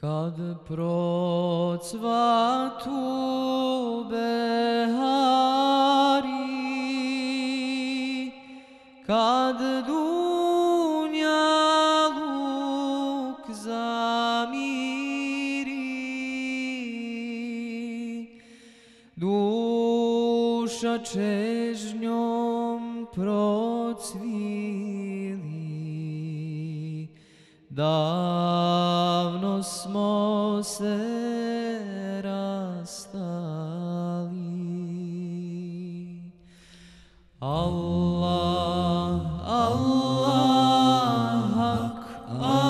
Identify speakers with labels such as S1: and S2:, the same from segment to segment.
S1: Kad procvatu behari, kad dunja luk zamiri, duša čežnjom procvili, davno smo se rastali. Allah, Allah, Allah,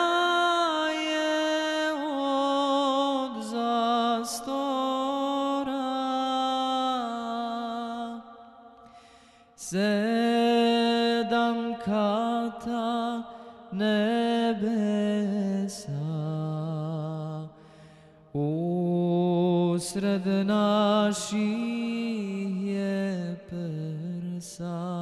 S1: Sedam kata nebesa. Usred naših je prsa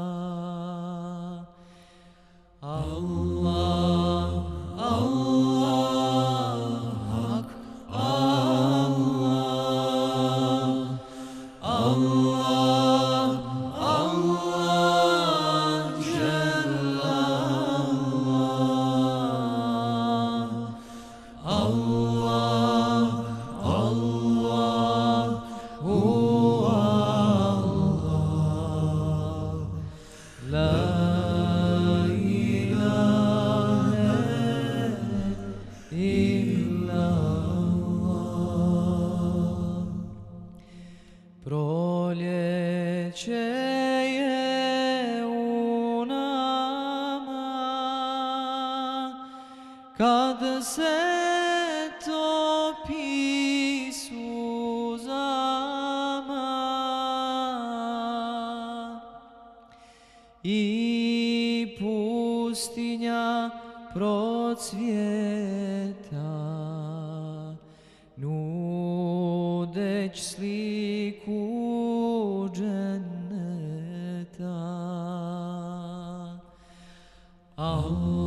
S1: Proljeće je u nama Kad se topi suzama i pustinja procvjeta. Nudeć sliku Oh.